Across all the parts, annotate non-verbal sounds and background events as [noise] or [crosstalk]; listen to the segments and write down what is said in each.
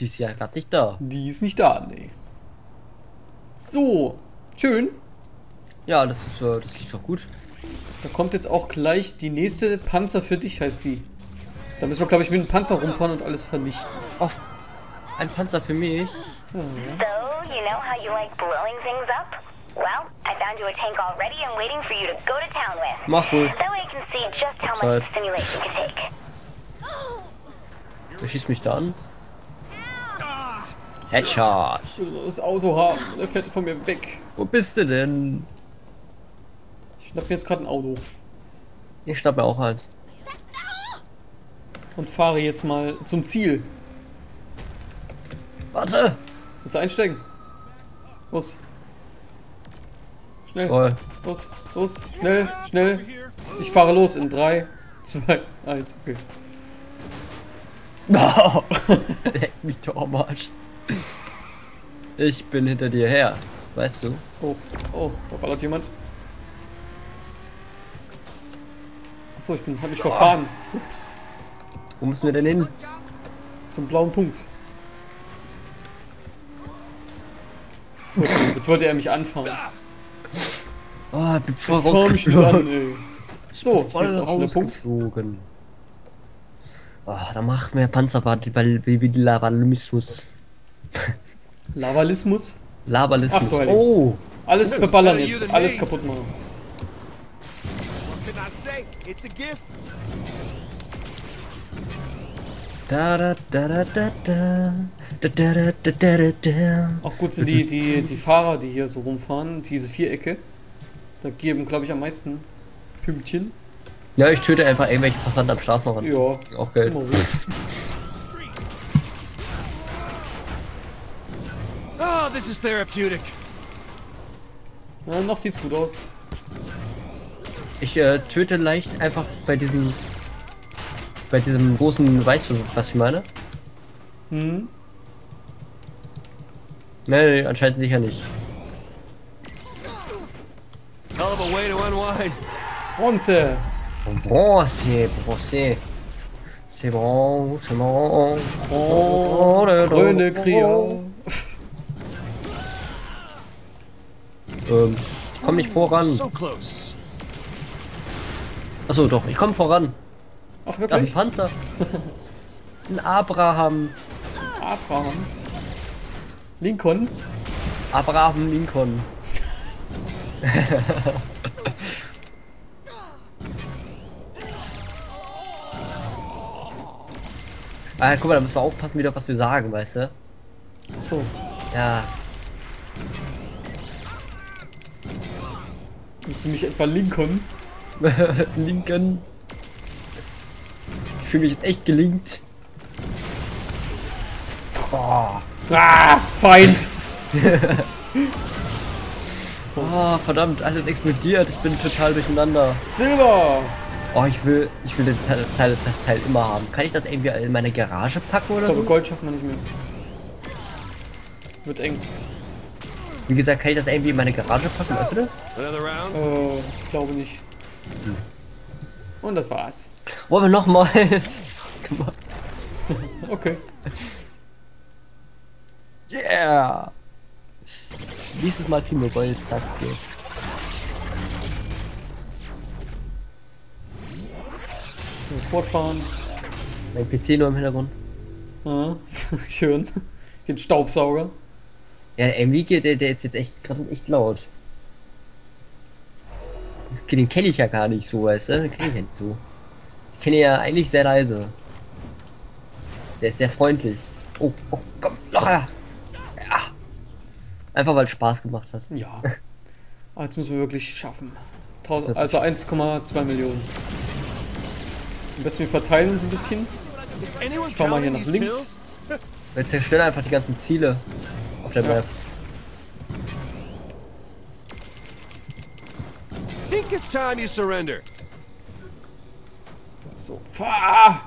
Die ist ja gerade nicht da. Die ist nicht da, nee. So, schön. Ja, das, ist, äh, das lief doch gut. Da kommt jetzt auch gleich die nächste Panzer für dich, heißt die. Da müssen wir, glaube ich, mit dem Panzer rumfahren und alles vernichten. Oh, ein Panzer für mich. So, you know how you like blowing things up? Well, I found you a tank already and waiting for you to go to town with. Mach wohl. That way I can see just how Zeit. much the simulation can take. Wer schießt mich da an? Headshot. Ich will das Auto haben. Der fährt von mir weg. Wo bist du denn? Ich schnapp mir jetzt gerade ein Auto Ich schnapp mir auch eins. und fahre jetzt mal zum Ziel. Warte! Willst du einsteigen? Los. Schnell. Toll. Los, los, schnell, schnell. Ich fahre los in 3, 2, 1, okay. [laughs] Leck [laughs] mich doch am Arsch. Ich bin hinter dir her. Das weißt du. Oh, oh, da ballert jemand. Achso, ich bin, hab mich verfahren. Ups, Wo müssen wir denn hin? zum blauen Punkt. Jetzt wollte- er mich anfahren. Oh, ich bin voll rausgeflogen. So, voll Punkt. rausgeflogen. Oh, da macht mir Panzerbart wie, wie, wie Lavalismus. Lavalismus. Lavalismus. Ach. Oh! Alles verballern jetzt, alles kaputt machen. Da da da da da da. Da da da da da da da. Auch gut sind die, die, die Fahrer, die hier so rumfahren, diese Vierecke. Da geben, glaube ich, am meisten Pünktchen. Ja, ich töte einfach irgendwelche Passanten am Straßenrand. Ja, Auch geil. [laughs] Oh, this is therapeutic. Ja, noch sieht's gut aus. Ich äh, töte leicht einfach bei diesem. Bei diesem großen. Weißt du, was ich meine? Hm. Nee, nee, anscheinend sicher nicht. Hell of a way to unwind. Fronte! Bon, c'est bon, c'est. Bon, c'est bon. Oh, grüne Kriya. [laughs] Ähm, ich komm nicht voran. Achso, doch, ich komm voran. Ach, Da ist ein wirklich? Panzer. Ein Abraham. Abraham. Lincoln. Abraham Lincoln. [laughs] ah, guck mal, da müssen wir aufpassen wieder, was wir sagen, weißt du? So. Ja. Willst [laughs] du mich etwa Lincoln? Lincoln. Ich fühle mich jetzt echt gelingt. Oh, Ah, Feind! oh, [laughs] verdammt, alles explodiert. Ich bin total durcheinander. Silber! Oh, ich will, ich will den Teil, das, Teil, das Teil immer haben. Kann ich das irgendwie in meine Garage packen Ich oder glaube, so? Gold schafft man nicht mehr. Wird eng. Wie gesagt, kann ich das irgendwie in meine Garage packen, weißt du das? Another round? Äh, ich glaube nicht. Und das war's. Wollen wir nochmal? [laughs] gemacht. Okay. Yeah! Nächstes Mal kriegen wir Gold, sag's dir. So, fortfahren. Mein PC nur im Hintergrund. Ja, [laughs] schön. Den Staubsauger. Ja, der Enrique, der, der ist jetzt echt gerade echt laut. Den kenne ich ja gar nicht so, weißt du? Den kenne ich ja nicht so. Ich kenne ihn ja eigentlich sehr leise. Der ist sehr freundlich. Oh, oh, komm, locker! Ja. Einfach weil es Spaß gemacht hat. Ja. Aber jetzt müssen wir wirklich schaffen. Das 1000, müssen also wir 1,2 Millionen. Am besten wir verteilen uns ein bisschen. Is anyone fahr mal hier nach links. Wir [laughs] zerstören einfach die ganzen Ziele auf der Ja. Map. Think it's time you surrender. So, fahr!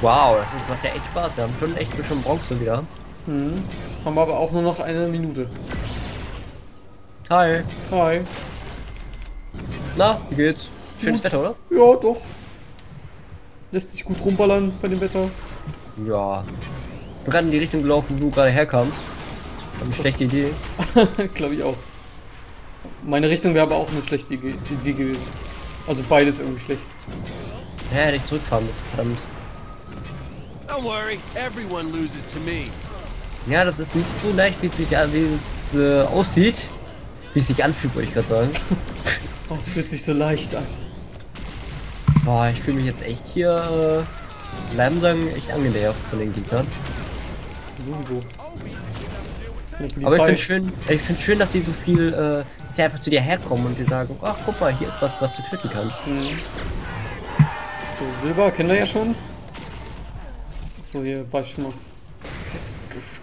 Wow, das ist, macht ja echt Spaß. Wir haben schon echt schon Bronze wieder. Haben wir aber auch nur noch eine Minute. Hi. Hi. Na, wie geht's? Schönes Wetter, oder? Ja, doch. Lässt sich gut rumballern bei dem Wetter. Ja. Ich bin gerade in die Richtung gelaufen, wo du gerade herkamst. Eine schlechte Idee. [laughs] Glaube ich auch. Meine Richtung wäre aber auch eine schlechte Idee Idee gewesen. Also beides irgendwie schlecht. Ja, hätte ich zurückfahren müssen, verdammt. Don't worry, everyone loses to me. Ja, das ist nicht so leicht, wie es sich wie es äh, aussieht. Wie es sich anfühlt, wollte ich gerade sagen. [laughs] Oh, es fühlt sich so leicht an. Boah, ich fühle mich jetzt echt hier äh, langsam echt angenervt von den Gegnern. Sowieso. Aber ich finde schön, ich finde schön, dass sie so viel, äh, dass sie einfach zu dir herkommen und dir sagen, ach guck mal, hier ist was, was du töten kannst. Mhm. So, Silber kennen wir ja schon. So, hier war ich schon mal festgesteckt.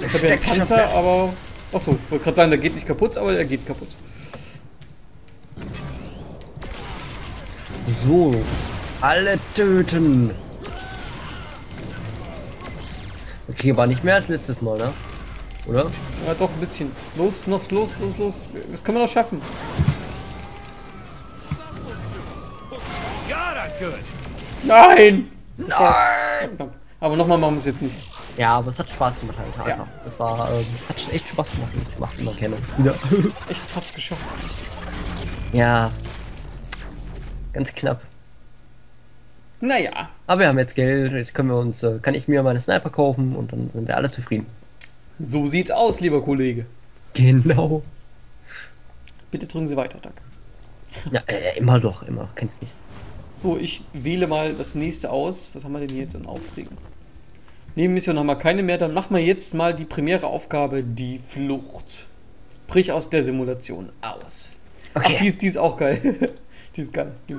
Ich habe ja einen Panzer, aber. Achso, wollte gerade sagen, der geht nicht kaputt, aber der geht kaputt. So, alle töten. Okay, war nicht mehr als letztes Mal, ne? Oder? Ja, doch, ein bisschen. Los, noch, los, los, los. Das können wir noch schaffen. Nein! Nein! Aber nochmal machen wir es jetzt nicht. Ja, aber es hat Spaß gemacht halt Ja. einfach. Es war, ähm, hat echt Spaß gemacht. Ich mach's immer gerne. Wieder. Echt fast geschafft. ja. Ganz knapp. Naja. Aber wir haben jetzt Geld, jetzt können wir uns, äh, kann ich mir meine Sniper kaufen und dann sind wir alle zufrieden. So sieht's aus, lieber Kollege. Genau. Bitte drücken Sie weiter, danke. Ja, äh, immer doch, immer. Kennst mich. So, ich wähle mal das nächste aus. Was haben wir denn hier jetzt an Aufträgen? Nebenmission haben wir keine mehr. Dann machen wir jetzt mal die primäre Aufgabe, die Flucht. Brich aus der Simulation aus. Ach, die Okay. ist, die ist auch geil. [laughs] die ist geil. Die,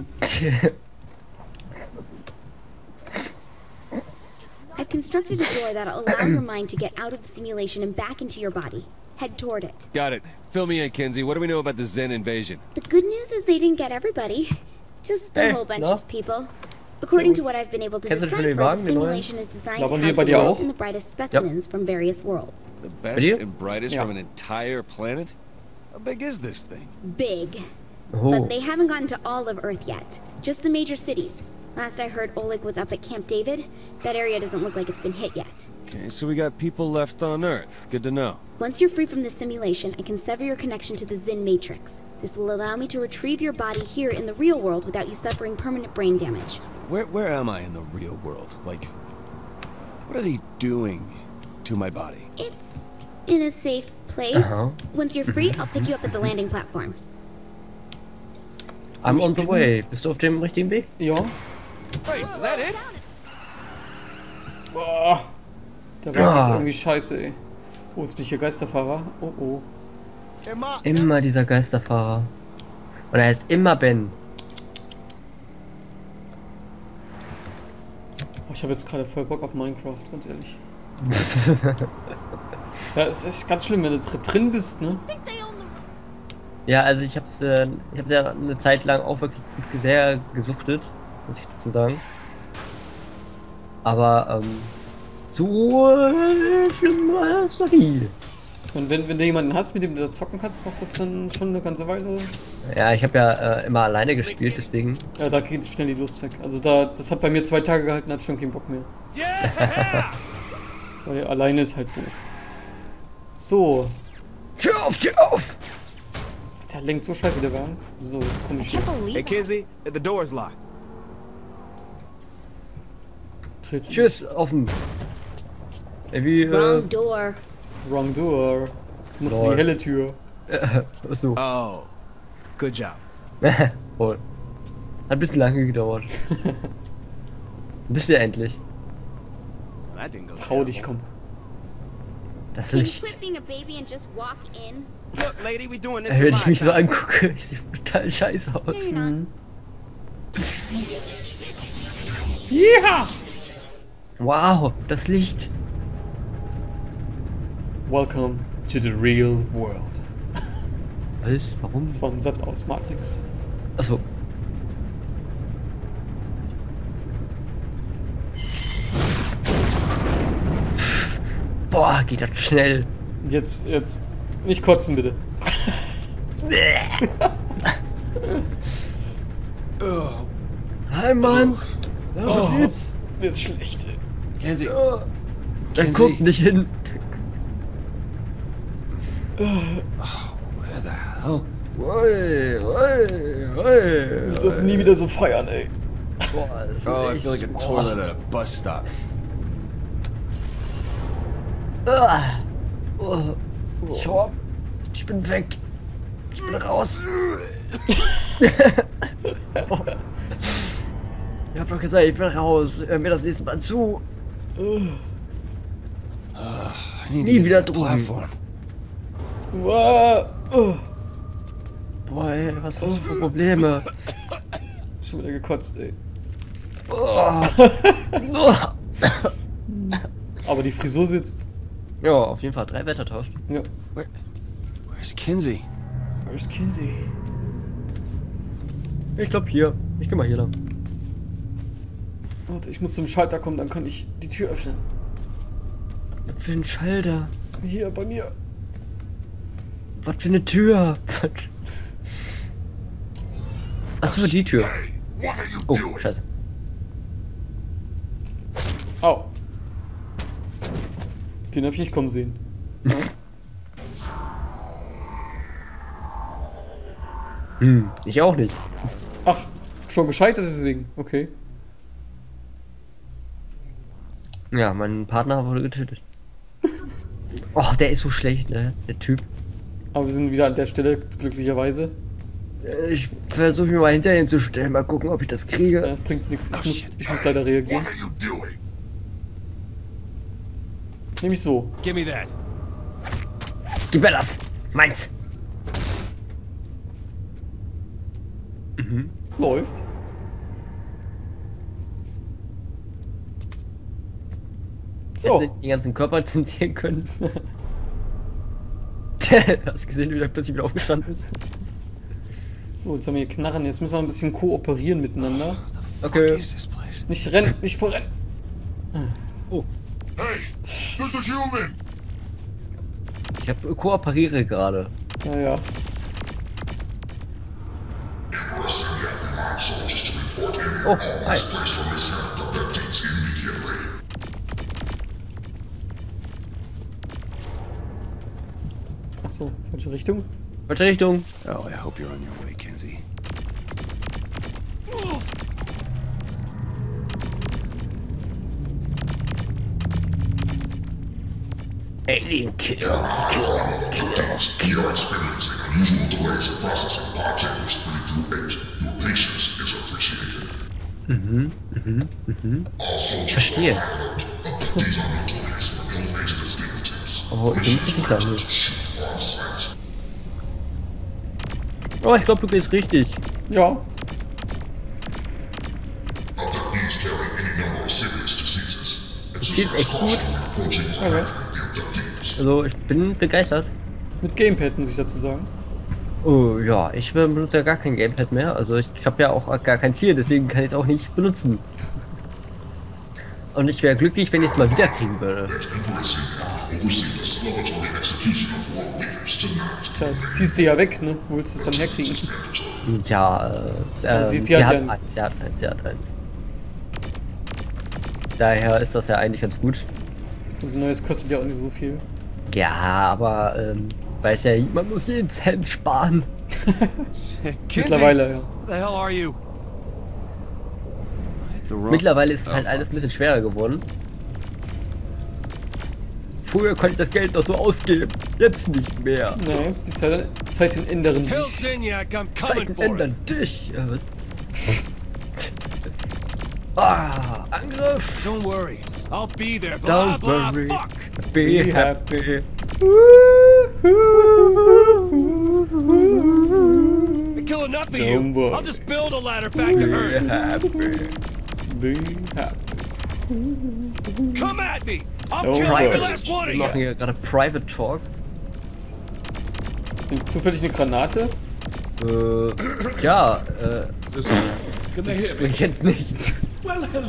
I've constructed a door that'll allow your mind to get out of the simulation and back into your body. Head toward it. Got it. Fill me in, Kinsey. What do we know about the Zen invasion? The good news is they didn't get everybody. Just a Hey, whole bunch no? of people. According to what I've been able to Kennst du decipher, the Wagen, den neuen? simulation is designed to Labern die house bei the best and the brightest specimens from various worlds. The best and brightest Yeah. from an entire planet? How big is this thing? Big. Oh. But they haven't gotten to all of Earth yet. Just the major cities. Last I heard, Oleg was up at Camp David. That area doesn't look like it's been hit yet. Okay, so we got people left on Earth. Good to know. Once you're free from the simulation, I can sever your connection to the Zin Matrix. This will allow me to retrieve your body here in the real world without you suffering permanent brain damage. Where where am I in the real world? Like, what are they doing to my body? It's in a safe place. Uh-huh. Once you're free, I'll pick you up at the landing platform. I'm on the way. Bist du auf dem richtigen Weg? ja. Wait, is that it? Boah. Der Wagen Ah. ist irgendwie scheiße, ey. Oh, jetzt bin ich hier Geisterfahrer. Oh, oh. Immer dieser Geisterfahrer. Und er heißt immer Ben. Oh, ich habe jetzt gerade voll Bock auf Minecraft, ganz ehrlich. [laughs] ja, es ist ganz schlimm, wenn du dr- drin bist, ne? Ja, also ich hab's, äh, ich hab's ja eine Zeit lang auch wirklich gut sehr gesuchtet, muss ich dazu sagen. Aber, ähm, so schlimm war es noch nie. Und wenn, wenn du jemanden hast, mit dem du da zocken kannst, macht das dann schon eine ganze Weile. Ja, ich habe ja äh, immer alleine gespielt, deswegen. Ja, da geht schnell die Lust weg. Also da, das hat bei mir zwei Tage gehalten, hat schon keinen Bock mehr. Yeah! [laughs] Weil alleine ist halt doof. So, Tür auf, Tür auf! der lenkt so scheiße der Wagen. So, jetzt komme ich hier. hey, Kinsey, the door's locked. Tritt. Tschüss, offen. Ey, wie, äh, Wrong door. Wrong door. Du musst in Lol. die helle Tür. [laughs] achso. Oh, good job. [laughs] Voll. Hat ein bisschen lange gedauert. [laughs] Bist du endlich. Trau dich, komm. Das Licht. Look, lady, Wenn ich mich so angucke, ich sehe total scheiße aus. Ja! Wow, das Licht. Welcome to the real world. Was? Warum? Das war ein Satz aus Matrix. Achso. Boah, geht das schnell. Jetzt, jetzt. Nicht kotzen, bitte. [laughs] Hi, Mann. Oh. Mir ist schlecht, ey. Kenzie, Ja. Dann Kenzie. guck nicht hin. Where the hell? Oi, oi, oi. Wir dürfen nie wieder so feiern, ey. Boah, das ist Oh, I feel like a boah. toilet at a bus stop. Ah. Oh. Ich, hab, ich bin weg. Ich bin raus. ich hab doch gesagt, ich bin raus. Hör mir das nächste Mal zu. Nie wieder platform. Wow. Oh. Boah, ey, was hast du für Probleme? Schon wieder gekotzt, ey. Oh. Aber die Frisur sitzt. ja, auf jeden Fall drei Wettertausch. Ja. Where, where's Kinsey? Where's Kinsey? Ich glaube hier. Ich geh mal hier lang. Warte, ich muss zum Schalter kommen, dann kann ich die Tür öffnen. Was für ein Schalter? Hier, bei mir. Was für eine Tür? Achso, die Tür. Oh, scheiße. Au. Den hab ich nicht kommen sehen. Hm, ich auch nicht. Ach, schon gescheitert deswegen. Okay. Ja, mein Partner wurde getötet. Oh, der ist so schlecht, ne? Der Typ. Aber wir sind wieder an der Stelle, glücklicherweise. Äh, Ich versuche mir mal hinter ihn zu stellen, mal gucken, ob ich das kriege. Äh, bringt nichts. Ich muss, ich muss leider reagieren. Doing? Nämlich so. Give me that. Gib mir das! das ist meins! Läuft. So. Hätte ich die ganzen Körper zensieren können. [laughs] [laughs] Hast gesehen, wie der plötzlich wieder aufgestanden ist? So, jetzt haben wir hier Knarren. Jetzt müssen wir ein bisschen kooperieren miteinander. What Okay. is? Nicht rennen, nicht vorrennen. Oh, Hey, there's a human! ich hab, kooperiere gerade. Ja, ja. Oh, hi. Achso, falsche Richtung. Falsche Richtung. Oh, I hope you're on your way, Kenzie. Alien Kill. You're experiencing unusual delays in processing pod chambers 3 through 8. Your patience is appreciated. Ich verstehe. These are notorious Oh, ich muss nicht lang. Shoot on sight. Oh, ich glaube, du gehst richtig. Ja. Du ziehst echt gut. Okay. Also, ich bin begeistert. Mit Gamepad muss ich dazu sagen. Oh, ja, ich benutze ja gar kein Gamepad mehr. Also, ich habe ja auch gar kein Ziel, deswegen kann ich es auch nicht benutzen. Und ich wäre glücklich, wenn ich es mal wieder kriegen würde. Tja, jetzt ziehst du ja weg, ne? Wo willst du es dann herkriegen? Ja, äh, Also sie- sie sie hat hat ja- eins, sie hat eins, sie hat eins. Daher ist das ja eigentlich ganz gut. Und ein neues kostet ja auch nicht so viel. Ja, aber ähm, weiß ja, man muss jeden Cent sparen. [laughs] Mittlerweile, ja. Where the hell are you? The wrong- Mittlerweile ist es halt alles ein bisschen schwerer geworden. Früher konnte ich das Geld noch so ausgeben, jetzt nicht mehr. Nee, die Zeit, Zeiten ändern coming Zeiten ändern dich. Ja, was? ah, Angriff. Don't worry. I'll be there. Blah, Don't blah, worry. fuck. Be Be happy. I kill enough of Don't you. worry. I'll just build a ladder back to Be Earth. happy. Be happy. Come at me. Last one Wir machen hier gerade Private Talk. Ist nicht zufällig eine Granate? Äh, ja, äh, me? sprich jetzt nicht. Well, hello.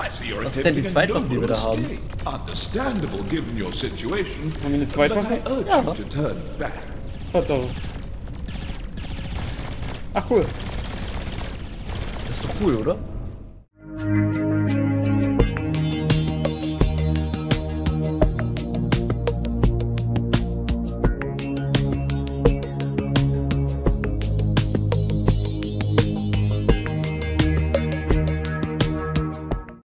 I see you're Was ist denn die Zweitwaffe, die wir da haben? escape. Understandable given your situation. Haben wir eine Zweitwaffe? But I urge Ja. you to turn back. Tatsache. Ach cool. Das ist doch cool, oder?